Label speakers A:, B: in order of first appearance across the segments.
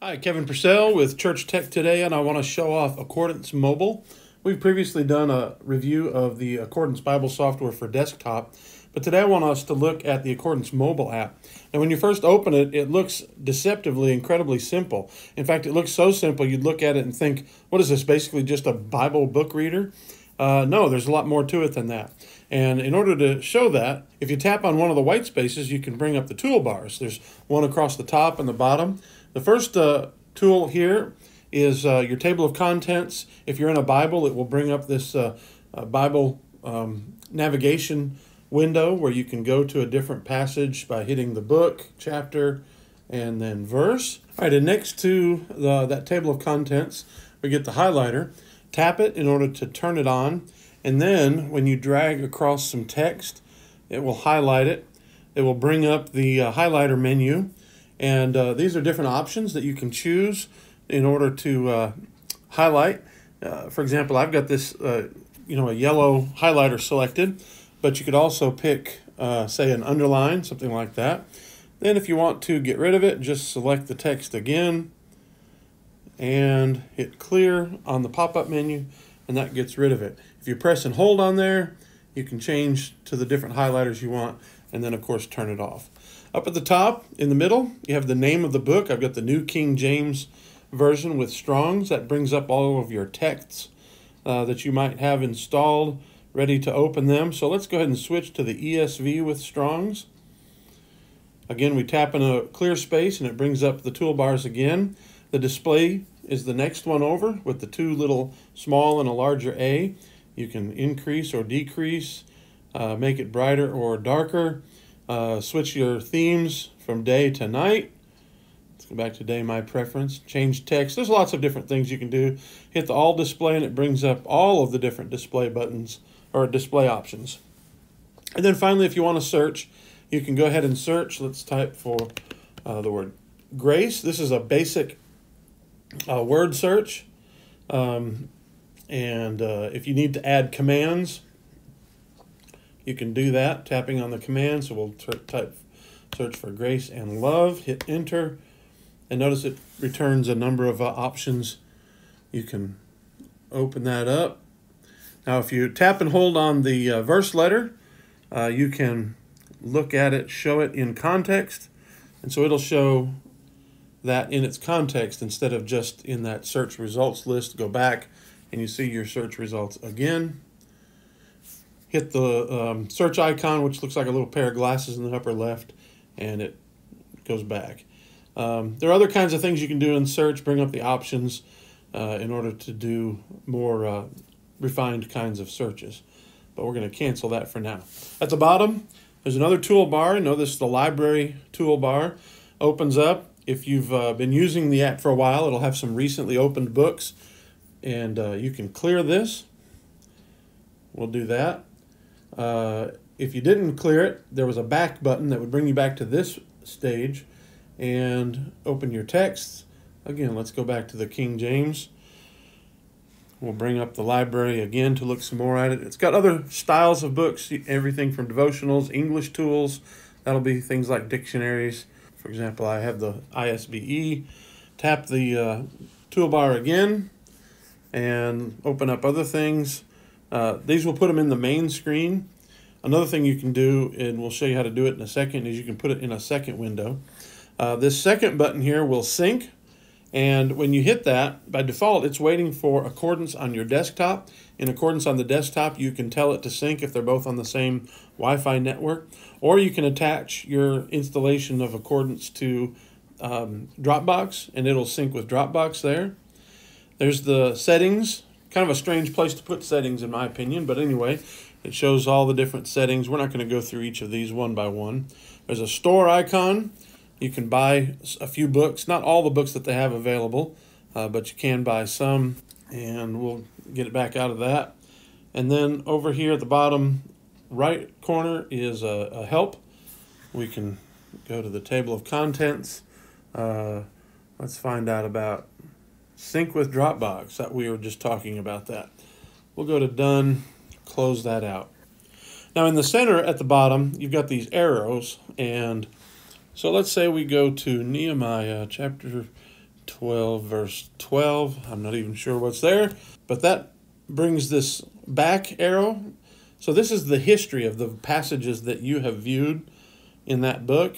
A: Hi, Kevin Purcell with Church Tech Today, and I want to show off Accordance Mobile. We've previously done a review of the Accordance Bible software for desktop, but today I want us to look at the Accordance mobile app. And when you first open it, it looks deceptively incredibly simple. In fact, it looks so simple you'd look at it and think, what is this, basically just a Bible book reader? Uh, no, there's a lot more to it than that. And in order to show that, if you tap on one of the white spaces, you can bring up the toolbars. There's one across the top and the bottom. The first uh, tool here is uh, your table of contents. If you're in a Bible, it will bring up this uh, uh, Bible um, navigation window where you can go to a different passage by hitting the book, chapter, and then verse. All right, and next to the, that table of contents, we get the highlighter. Tap it in order to turn it on, and then when you drag across some text, it will highlight it. It will bring up the uh, highlighter menu, and uh, these are different options that you can choose in order to uh, highlight. Uh, for example, I've got this, uh, you know, a yellow highlighter selected, but you could also pick, uh, say, an underline, something like that. Then if you want to get rid of it, just select the text again and hit clear on the pop-up menu and that gets rid of it. If you press and hold on there, you can change to the different highlighters you want and then of course turn it off. Up at the top in the middle, you have the name of the book. I've got the New King James Version with Strongs. That brings up all of your texts uh, that you might have installed, ready to open them. So let's go ahead and switch to the ESV with Strongs. Again, we tap in a clear space and it brings up the toolbars again. The display is the next one over with the two little small and a larger A. You can increase or decrease, uh, make it brighter or darker, uh, switch your themes from day to night. Let's go back to day, my preference. Change text. There's lots of different things you can do. Hit the all display and it brings up all of the different display buttons or display options. And then finally, if you want to search, you can go ahead and search. Let's type for uh, the word grace. This is a basic uh, word search. Um, and uh, if you need to add commands, you can do that tapping on the command. So we'll type search for grace and love, hit enter, and notice it returns a number of uh, options. You can open that up. Now, if you tap and hold on the uh, verse letter, uh, you can look at it, show it in context, and so it'll show that in its context instead of just in that search results list. Go back and you see your search results again hit the um, search icon, which looks like a little pair of glasses in the upper left, and it goes back. Um, there are other kinds of things you can do in search, bring up the options uh, in order to do more uh, refined kinds of searches. But we're going to cancel that for now. At the bottom, there's another toolbar. Notice the library toolbar opens up. If you've uh, been using the app for a while, it'll have some recently opened books, and uh, you can clear this. We'll do that. Uh, if you didn't clear it, there was a back button that would bring you back to this stage and open your texts. Again, let's go back to the King James. We'll bring up the library again to look some more at it. It's got other styles of books, everything from devotionals, English tools. That'll be things like dictionaries. For example, I have the ISBE. Tap the uh, toolbar again and open up other things. Uh, these will put them in the main screen. Another thing you can do, and we'll show you how to do it in a second, is you can put it in a second window. Uh, this second button here will sync, and when you hit that, by default, it's waiting for accordance on your desktop. In accordance on the desktop, you can tell it to sync if they're both on the same Wi-Fi network, or you can attach your installation of accordance to um, Dropbox, and it'll sync with Dropbox there. There's the settings kind of a strange place to put settings in my opinion, but anyway, it shows all the different settings. We're not going to go through each of these one by one. There's a store icon. You can buy a few books, not all the books that they have available, uh, but you can buy some, and we'll get it back out of that. And then over here at the bottom right corner is a, a help. We can go to the table of contents. Uh, let's find out about sync with Dropbox. That we were just talking about that. We'll go to done, close that out. Now in the center at the bottom, you've got these arrows. And so let's say we go to Nehemiah chapter 12, verse 12. I'm not even sure what's there, but that brings this back arrow. So, this is the history of the passages that you have viewed in that book.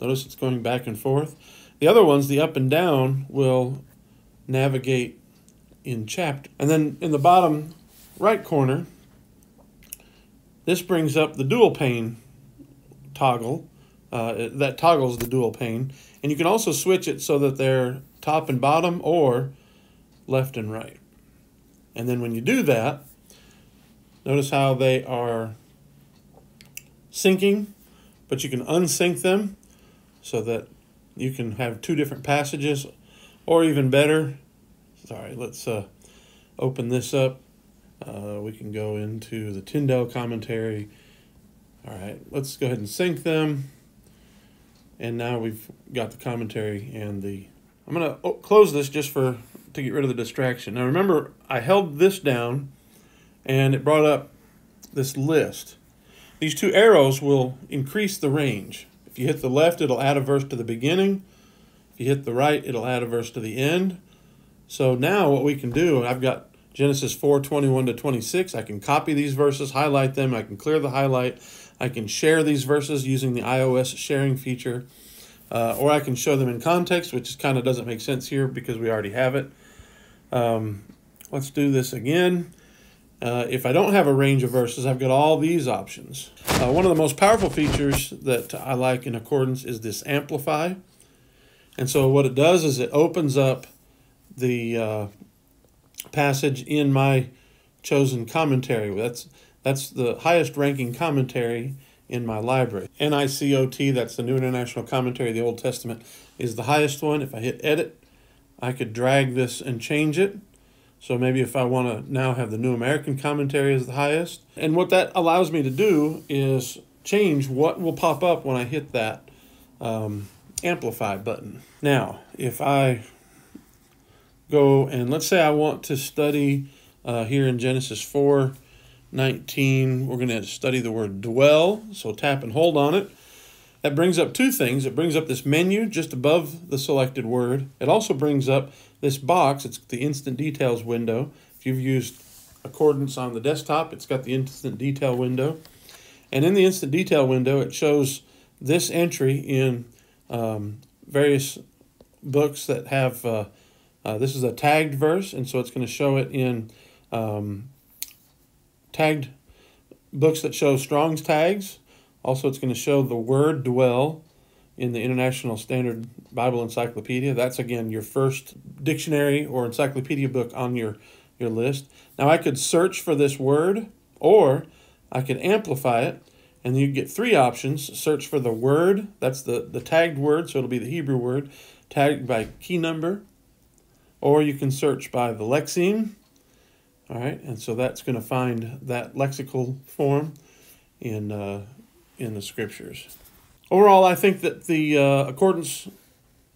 A: Notice it's going back and forth. The other ones, the up and down, will navigate in chapter. And then in the bottom right corner, this brings up the dual pane toggle. Uh, that toggles the dual pane. And you can also switch it so that they're top and bottom or left and right. And then when you do that, notice how they are syncing, but you can unsync them so that you can have two different passages, or even better, sorry, let's uh, open this up. Uh, we can go into the Tyndale commentary. All right, let's go ahead and sync them. And now we've got the commentary and the. I'm going to close this just for to get rid of the distraction. Now remember, I held this down and it brought up this list. These two arrows will increase the range. If you hit the left, it'll add a verse to the beginning. If you hit the right, it'll add a verse to the end. So now what we can do, I've got Genesis 4 21 to 26. I can copy these verses, highlight them, I can clear the highlight, I can share these verses using the iOS sharing feature, uh, or I can show them in context, which kind of doesn't make sense here because we already have it. Um, let's do this again. Uh, if I don't have a range of verses, I've got all these options. Uh, one of the most powerful features that I like in Accordance is this Amplify. And so what it does is it opens up the uh, passage in my chosen commentary. That's that's the highest ranking commentary in my library. NICOT, that's the New International Commentary of the Old Testament, is the highest one. If I hit edit, I could drag this and change it. So maybe if I want to now have the New American Commentary as the highest. And what that allows me to do is change what will pop up when I hit that um, amplify button. Now, if I go and let's say I want to study uh, here in Genesis 4 19, we're going to study the word dwell. So tap and hold on it. That brings up two things. It brings up this menu just above the selected word. It also brings up this box. It's the instant details window. If you've used Accordance on the desktop, it's got the instant detail window. And in the instant detail window, it shows this entry in um, various books that have, uh, uh, this is a tagged verse, and so it's going to show it in um, tagged books that show Strong's tags. Also, it's going to show the word dwell in the International Standard Bible Encyclopedia. That's, again, your first dictionary or encyclopedia book on your, your list. Now, I could search for this word, or I could amplify it and you get three options. Search for the word, that's the, the tagged word, so it'll be the Hebrew word, tagged by key number. Or you can search by the lexeme. All right, and so that's going to find that lexical form in, uh, in the scriptures. Overall, I think that the uh, Accordance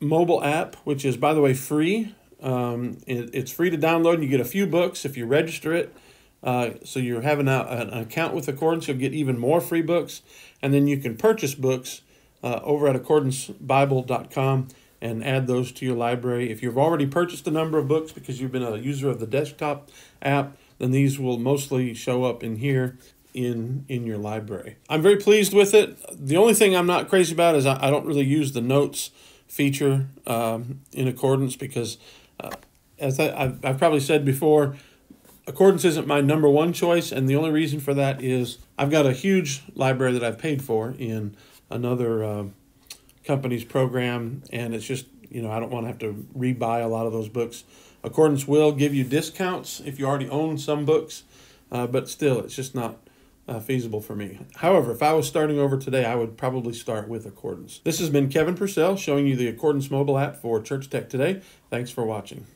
A: mobile app, which is, by the way, free, um, it, it's free to download, and you get a few books if you register it. Uh, so you're having a, an account with Accordance, you'll get even more free books, and then you can purchase books uh, over at accordancebible.com and add those to your library. If you've already purchased a number of books because you've been a user of the desktop app, then these will mostly show up in here in in your library. I'm very pleased with it. The only thing I'm not crazy about is I, I don't really use the notes feature um, in Accordance because, uh, as I, I've, I've probably said before, Accordance isn't my number one choice, and the only reason for that is I've got a huge library that I've paid for in another uh, company's program, and it's just, you know, I don't want to have to rebuy a lot of those books. Accordance will give you discounts if you already own some books, uh, but still, it's just not uh, feasible for me. However, if I was starting over today, I would probably start with Accordance. This has been Kevin Purcell showing you the Accordance mobile app for Church Tech Today. Thanks for watching.